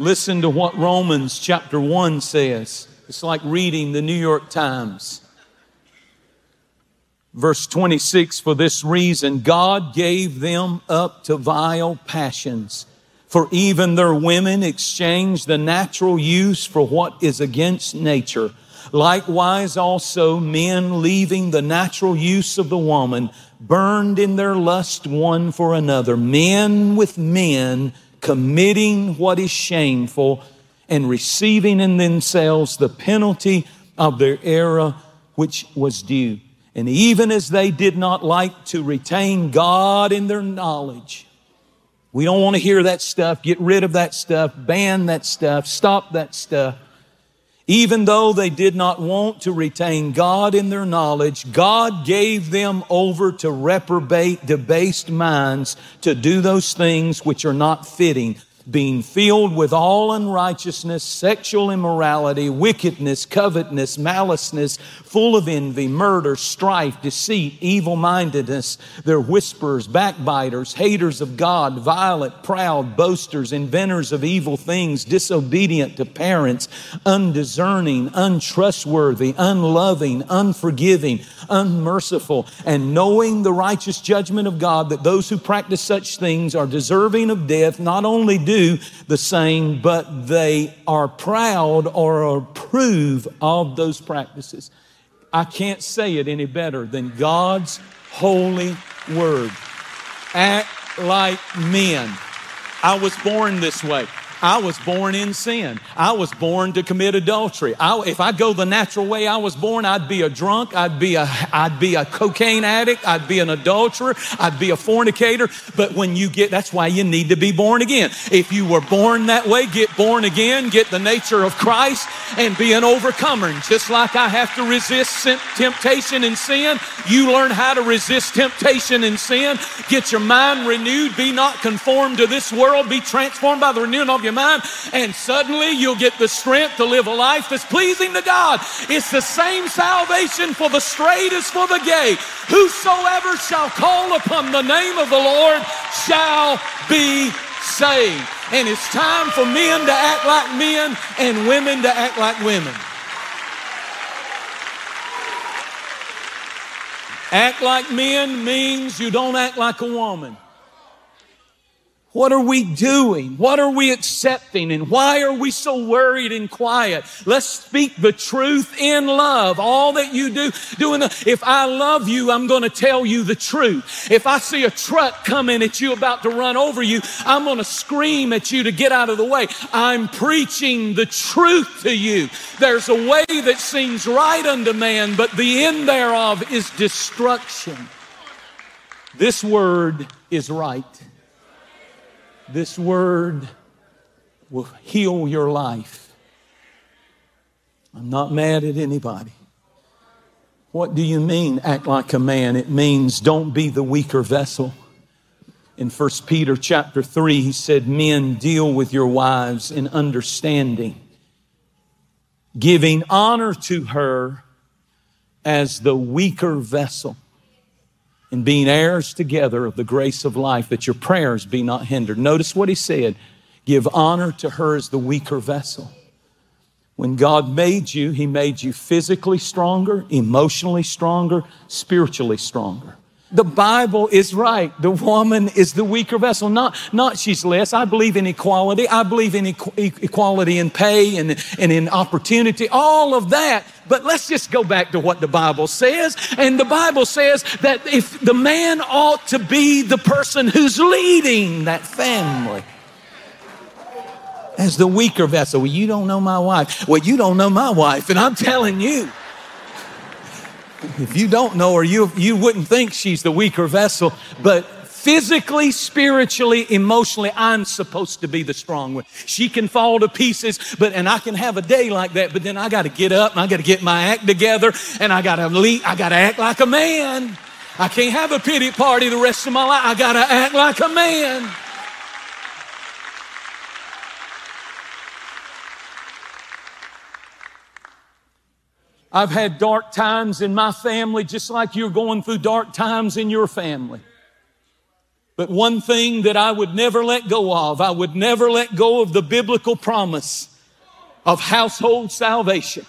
Listen to what Romans chapter 1 says. It's like reading the New York Times. Verse 26 For this reason, God gave them up to vile passions. For even their women exchanged the natural use for what is against nature. Likewise, also men leaving the natural use of the woman burned in their lust one for another. Men with men committing what is shameful and receiving in themselves the penalty of their error which was due. And even as they did not like to retain God in their knowledge, we don't want to hear that stuff. Get rid of that stuff. Ban that stuff. Stop that stuff. Even though they did not want to retain God in their knowledge, God gave them over to reprobate, debased minds to do those things which are not fitting being filled with all unrighteousness, sexual immorality, wickedness, covetousness, maliceness, full of envy, murder, strife, deceit, evil mindedness. They're whisperers, backbiters, haters of God, violent, proud, boasters, inventors of evil things, disobedient to parents, undiscerning, untrustworthy, unloving, unforgiving, unmerciful, and knowing the righteous judgment of God that those who practice such things are deserving of death, not only do the same, but they are proud or approve of those practices. I can't say it any better than God's holy word. Act like men. I was born this way. I was born in sin. I was born to commit adultery. I, if I go the natural way I was born, I'd be a drunk. I'd be a, I'd be a cocaine addict. I'd be an adulterer. I'd be a fornicator. But when you get, that's why you need to be born again. If you were born that way, get born again, get the nature of Christ and be an overcomer. Just like I have to resist temptation and sin, you learn how to resist temptation and sin. Get your mind renewed. Be not conformed to this world. Be transformed by the renewing of your your mind, and suddenly you'll get the strength to live a life that's pleasing to God. It's the same salvation for the straight as for the gay. Whosoever shall call upon the name of the Lord shall be saved. And it's time for men to act like men and women to act like women. Act like men means you don't act like a woman. What are we doing? What are we accepting? And why are we so worried and quiet? Let's speak the truth in love. All that you do, doing the, if I love you, I'm going to tell you the truth. If I see a truck coming at you about to run over you, I'm going to scream at you to get out of the way. I'm preaching the truth to you. There's a way that seems right unto man, but the end thereof is destruction. This word is right. This word will heal your life. I'm not mad at anybody. What do you mean, act like a man? It means don't be the weaker vessel. In 1 Peter chapter 3, he said, Men, deal with your wives in understanding, giving honor to her as the weaker vessel and being heirs together of the grace of life, that your prayers be not hindered. Notice what he said give honor to her as the weaker vessel. When God made you, He made you physically stronger, emotionally stronger, spiritually stronger. The Bible is right. The woman is the weaker vessel. Not, not she's less. I believe in equality. I believe in equality in pay and, and in opportunity, all of that. But let's just go back to what the Bible says. And the Bible says that if the man ought to be the person who's leading that family as the weaker vessel. Well, you don't know my wife. Well, you don't know my wife. And I'm telling you, if you don't know her, you, you wouldn't think she's the weaker vessel, but physically, spiritually, emotionally, I'm supposed to be the strong one. She can fall to pieces, but and I can have a day like that, but then I got to get up and I got to get my act together and I got to lead, I got to act like a man. I can't have a pity party the rest of my life. I got to act like a man. I've had dark times in my family just like you're going through dark times in your family. But one thing that I would never let go of, I would never let go of the biblical promise of household salvation.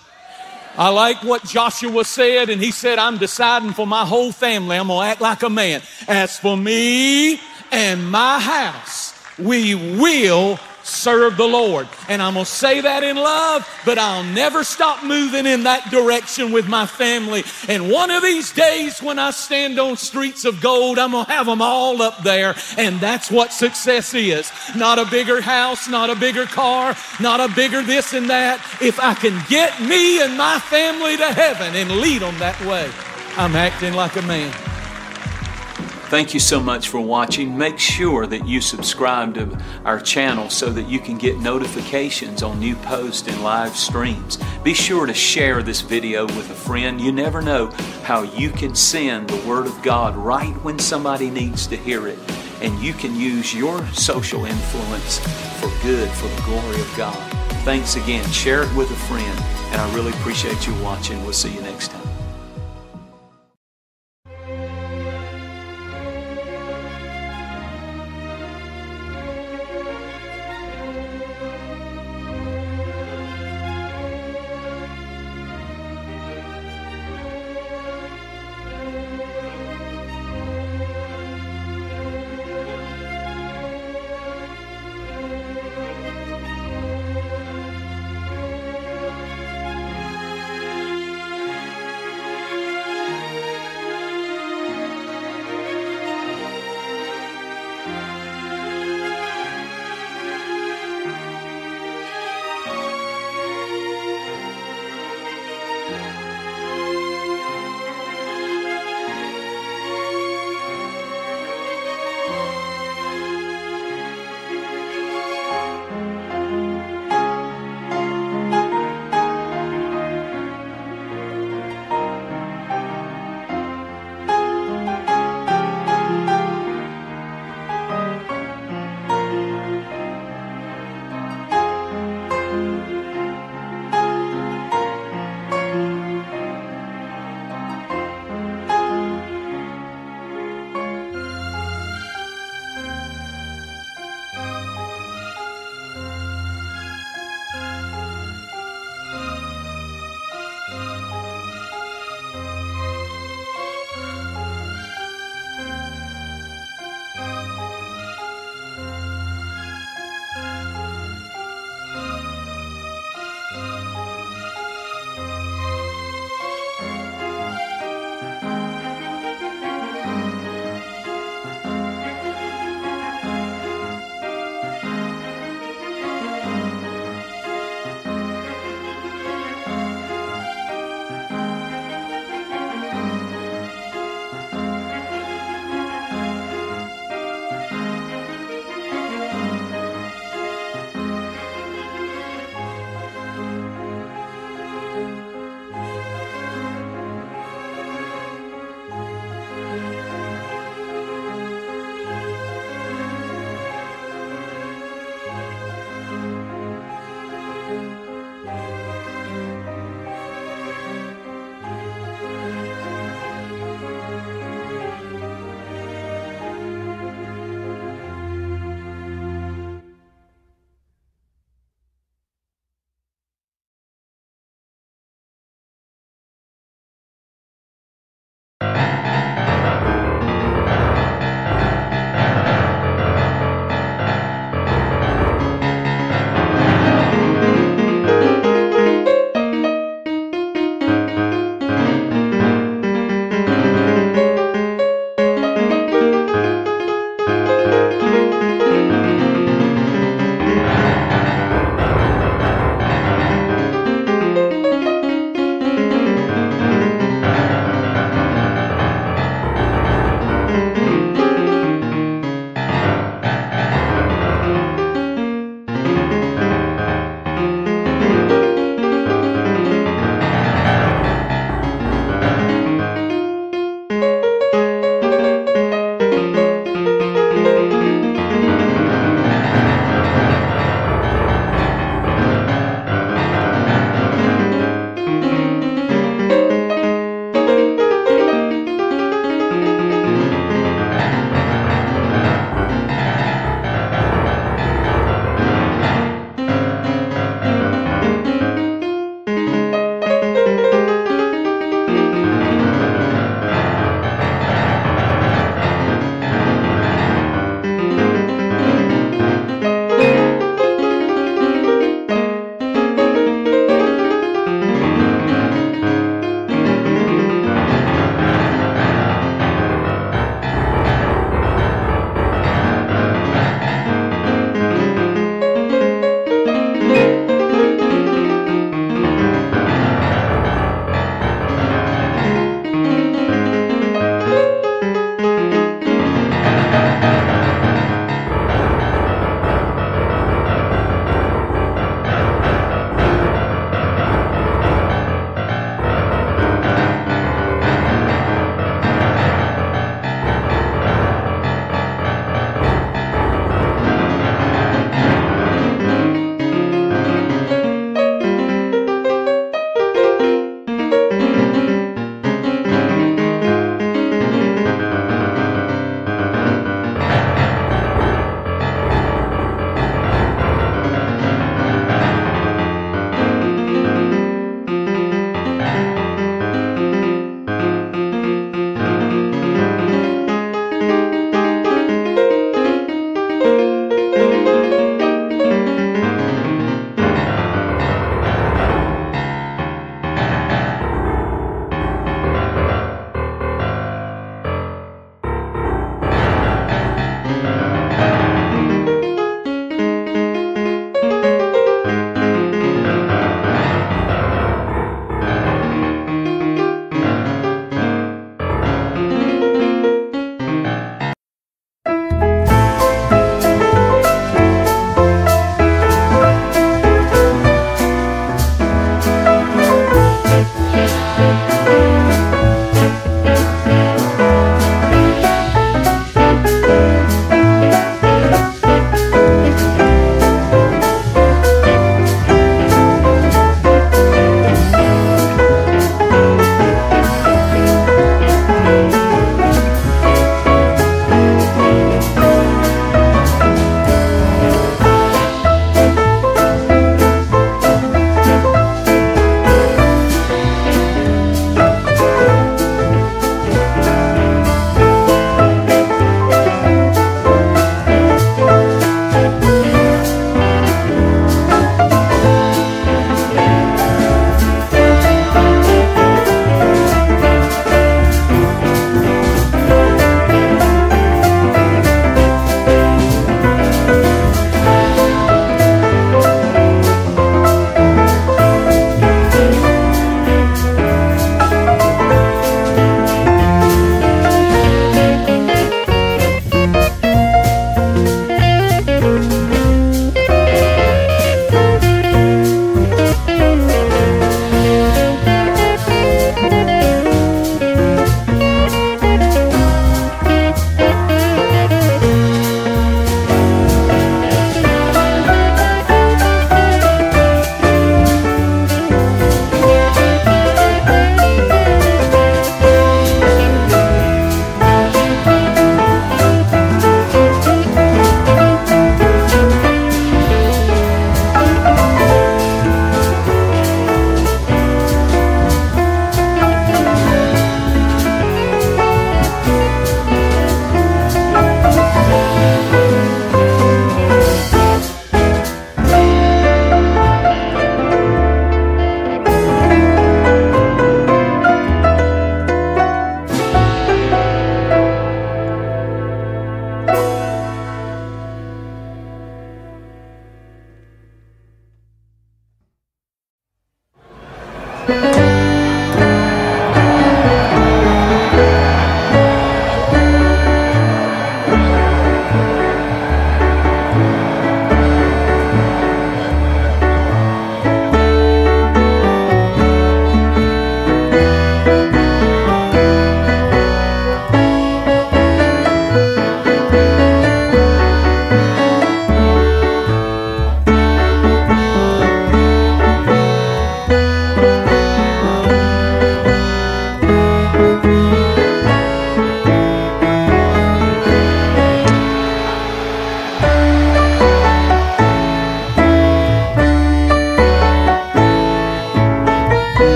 I like what Joshua said, and he said, I'm deciding for my whole family. I'm going to act like a man. As for me and my house, we will serve the Lord. And I'm going to say that in love, but I'll never stop moving in that direction with my family. And one of these days when I stand on streets of gold, I'm going to have them all up there. And that's what success is. Not a bigger house, not a bigger car, not a bigger this and that. If I can get me and my family to heaven and lead them that way, I'm acting like a man. Thank you so much for watching. Make sure that you subscribe to our channel so that you can get notifications on new posts and live streams. Be sure to share this video with a friend. You never know how you can send the Word of God right when somebody needs to hear it. And you can use your social influence for good, for the glory of God. Thanks again. Share it with a friend. And I really appreciate you watching. We'll see you next time.